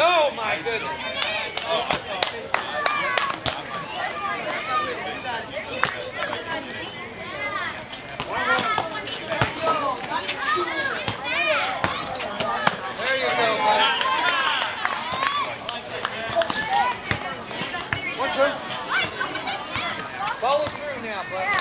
Oh my goodness. There you go, buddy. What's her? Follow through now, buddy.